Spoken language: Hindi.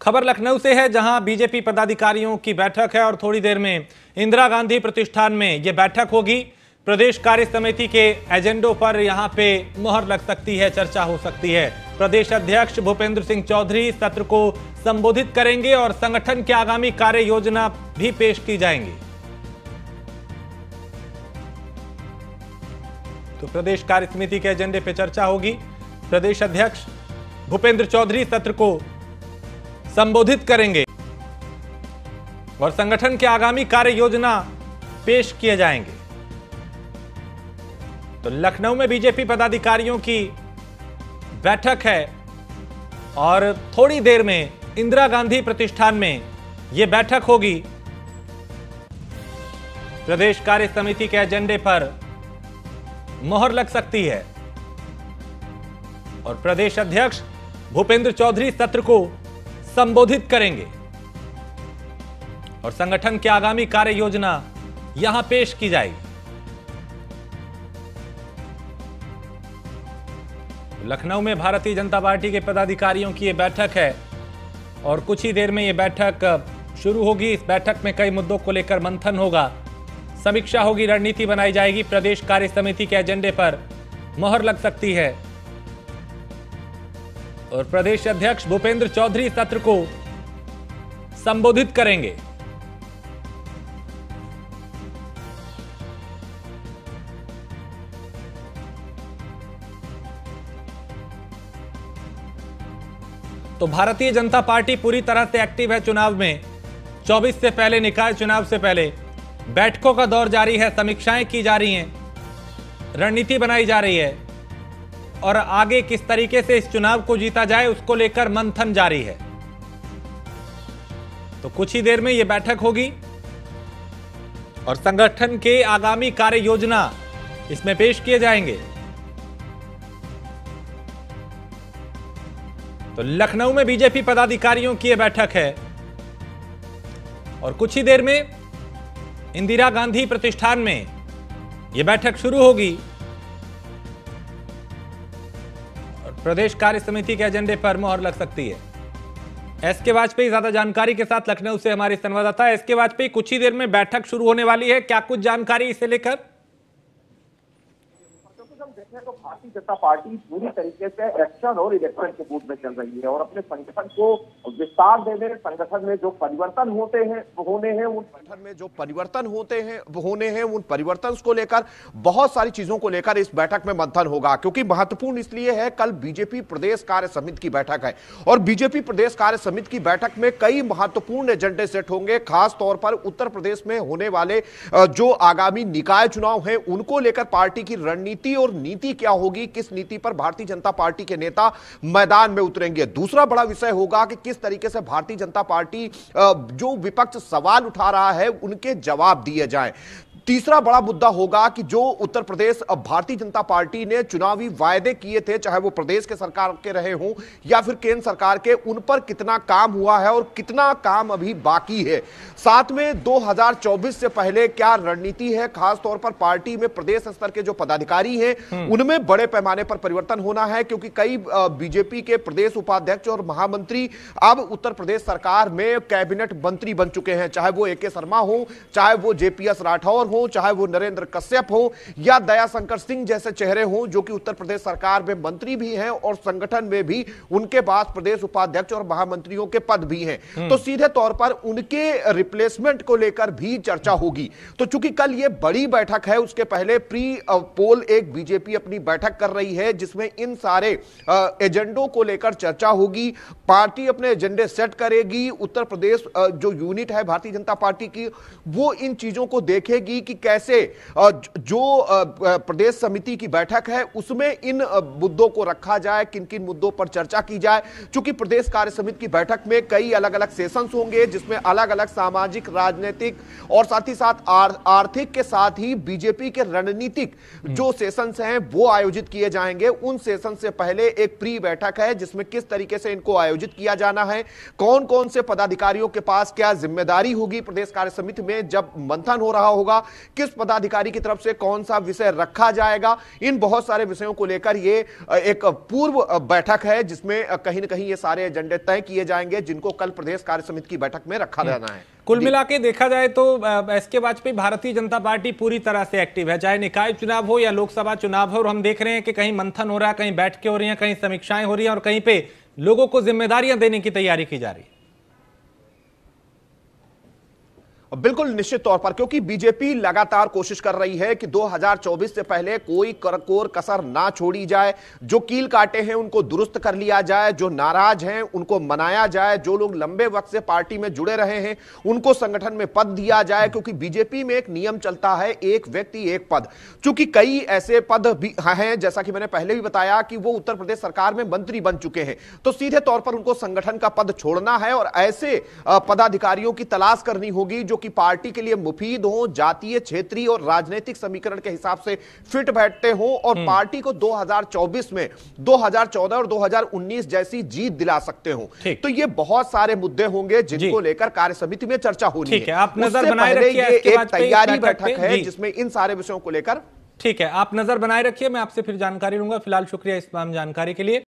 खबर लखनऊ से है, जहाँ बीजेपी पदाधिकारियों की बैठक है और थोड़ी देर में इंदिरा गांधी प्रतिष्ठान में यह बैठक होगी। प्रदेश कार्य समिति के एजेंडों पर यहाँ पे मुहर लग सकती है, चर्चा हो सकती है। प्रदेश अध्यक्ष भूपेंद्र सिंह चौधरी सत्र को संबोधित करेंगे और संगठन की आगामी कार्य योजना भी पेश की जाएँगी। तो प्रदेश कार्य समिति के एजेंडे पे चर्चा होगी। प्रदेश अध्यक्ष भूपेंद्र चौधरी सत्र को संबोधित करेंगे और संगठन की आगामी कार्य योजना पेश किए जाएँगे। तो लखनऊ में बीजेपी पदाधिकारियों की बैठक है और थोड़ी देर में इंदिरा गांधी प्रतिष्ठान में यह बैठक होगी। प्रदेश कार्य समिति के एजेंडे पर मोहर लग सकती है। और प्रदेश अध्यक्ष भूपेंद्र चौधरी सत्र को संबोधित करेंगे। और संगठन की आगामी कार्य योजना यहाँ पेश की जाएगी। लखनऊ में भारतीय जनता पार्टी के पदाधिकारियों की यह बैठक है और कुछ ही देर में यह बैठक शुरू होगी। इस बैठक में कई मुद्दों को लेकर मंथन होगा। समीक्षा होगी, रणनीति बनाई जाएगी। प्रदेश कार्य समिति के एजेंडे पर मोहर लग सकती है। और प्रदेश अध्यक्ष भूपेंद्र चौधरी सत्र को संबोधित करेंगे। तो भारतीय जनता पार्टी पूरी तरह से एक्टिव है चुनाव में। 24 से पहले निकाय चुनाव से पहले बैठकों का दौर जारी है, समीक्षाएँ की जा रही हैं, रणनीति बनाई जा रही है। और आगे किस तरीके से इस चुनाव को जीता जाए, उसको लेकर मंथन जारी है। तो कुछ ही देर में यह बैठक होगी और संगठन के आगामी कार्य योजना इसमें पेश किए जाएँगे। तो लखनऊ में बीजेपी पदाधिकारियों की यह बैठक है और कुछ ही देर में इंदिरा गांधी प्रतिष्ठान में यह बैठक शुरू होगी। प्रदेश कार्य समिति के एजेंडे पर मोहर लग सकती है। एस के वाजपेयी, ज़्यादा जानकारी के साथ लखनऊ से हमारे संवाददाता एस के वाजपेयी, कुछ ही देर में बैठक शुरू होने वाली है। क्या कुछ जानकारी इसे लेकर? देखें तो भारतीय जनता पार्टी पूरी तरीके से एक्शन और इलेक्शन के मूड में चल रही है और अपने संगठन को विस्तार देने, संगठन में जो परिवर्तन होते हैं, होने हैं, उन संगठन में जो परिवर्तन होते हैं, होने हैं, उन परिवर्तन को लेकर, बहुत सारी चीज़ों को लेकर इस बैठक में मंथन होगा, क्योंकि महत्वपूर्ण इसलिए है, कल बीजेपी प्रदेश कार्य समिति की बैठक है। और बीजेपी प्रदेश कार्य समिति की बैठक में कई महत्वपूर्ण एजेंडे सेट होंगे, खास तौर पर उत्तर प्रदेश में होने वाले जो आगामी निकाय चुनाव है, उनको लेकर पार्टी की रणनीति और नीति क्या होगी? किस नीति पर भारतीय जनता पार्टी के नेता मैदान में उतरेंगे? दूसरा बड़ा विषय होगा कि किस तरीके से भारतीय जनता पार्टी जो विपक्ष सवाल उठा रहा है, उनके जवाब दिए जाएँ। तीसरा बड़ा मुद्दा होगा कि जो उत्तर प्रदेश भारतीय जनता पार्टी ने चुनावी वायदे किए थे चाहे वो प्रदेश के सरकार के रहे हों या फिर केंद्र सरकार के उन पर कितना काम हुआ है और कितना काम अभी बाकी है साथ में 2024 से पहले क्या रणनीति है खास तौर पर पार्टी में प्रदेश स्तर के जो पदाधिकारी हैं हम्म। उनमें बड़े पैमाने पर परिवर्तन होना है क्योंकि कई बीजेपी के प्रदेश उपाध्यक्ष और महामंत्री अब उत्तर प्रदेश सरकार में कैबिनेट मंत्री बन चुके हैं चाहे वो ए के शर्मा हो चाहे वो जेपीएस राठौर हो चाहे वो नरेंद्र कश्यप हो या दयाशंकर सिंह जैसे चेहरे हो जो कि उत्तर प्रदेश सरकार में मंत्री भी हैं और संगठन में भी उनके पास प्रदेश उपाध्यक्ष और महामंत्रियों के पद भी हैं। हम्म। तो सीधे तौर पर उनके रिप्लेसमेंट को लेकर भी चर्चा होगी। तो चूँकि कल ये बड़ी बैठक है उसके पहले प्री पोल एक बीजेपी अपनी बैठक कर रही है जिसमें इन सारे एजेंडों को लेकर चर्चा होगी। पार्टी अपने एजेंडे सेट करेगी। उत्तर प्रदेश जो यूनिट है भारतीय जनता पार्टी की वो इन चीज़ों को देखेगी। कि कैसे जो प्रदेश समिति की बैठक है उसमें इन मुद्दों को रखा जाए किन किन मुद्दों पर चर्चा की जाए क्योंकि प्रदेश कार्य समिति की बैठक में कई अलग अलग सेशंस होंगे जिसमें अलग अलग सामाजिक राजनीतिक और साथ ही साथ आर्थिक के साथ ही बीजेपी के रणनीतिक हम्म। जो सेशंस हैं वो आयोजित किए जाएँगे उन सेशन से पहले एक प्री बैठक है जिसमें किस तरीके से इनको आयोजित किया जाना है कौन कौन से पदाधिकारियों के पास क्या ज़िम्मेदारी होगी प्रदेश कार्य समिति में जब मंथन हो रहा होगा किस पदाधिकारी की तरफ़ से कौन सा विषय रखा जाएगा? इन बहुत सारे विषयों को लेकर ये एक पूर्व बैठक है जिसमें कहीं ना कहीं ये सारे एजेंडे तय किए जाएँगे जिनको कल प्रदेश कार्य समिति की बैठक में रखा जाना है। कुल मिला के देखा जाए तो एस के वाजपेयी भारतीय जनता पार्टी पूरी तरह से एक्टिव है चाहे निकाय चुनाव हो या लोकसभा चुनाव हो और हम देख रहे हैं कि कहीं मंथन हो रहा है कहीं बैठकें हो रही हैं कहीं समीक्षाएँ हो रही हैं और कहीं पे लोगों को जिम्मेदारियाँ देने की तैयारी की जा रही है। बिल्कुल निश्चित तौर पर, क्योंकि बीजेपी लगातार कोशिश कर रही है कि 2024 से पहले कोई करकोर कसर ना छोड़ी जाए। जो कील काटे हैं, उनको दुरुस्त कर लिया जाए। जो नाराज़ हैं, उनको मनाया जाए। जो लोग लंबे वक्त से पार्टी में जुड़े रहे हैं, उनको संगठन में पद दिया जाए, क्योंकि बीजेपी में एक नियम चलता है, एक व्यक्ति, एक पद। चूँकि कई ऐसे पद भी हैं, जैसा कि मैंने पहले भी बताया कि वो उत्तर प्रदेश सरकार में मंत्री बन चुके हैं। तो सीधे तौर पर उनको संगठन का पद छोड़ना है और ऐसे पदाधिकारियों की तलाश करनी होगी, जो कि पार्टी के लिए मुफीद हो जातीय क्षेत्रीय और राजनीतिक समीकरण के हिसाब से फिट बैठते हो और पार्टी को 2024 में 2014 और 2019 जैसी जीत दिला सकते हो। तो ये बहुत सारे मुद्दे होंगे जिनको लेकर कार्य समिति में चर्चा होनी ठीक है, आप नज़र बनाए ये एक तैयारी बैठक बैठक है। जिसमें इन सारे विषयों को लेकर ठीक है आप नज़र बनाए रखिए मैं आपसे फिर जानकारी लूँगा। फ़िलहाल शुक्रिया इस तमाम जानकारी के लिए।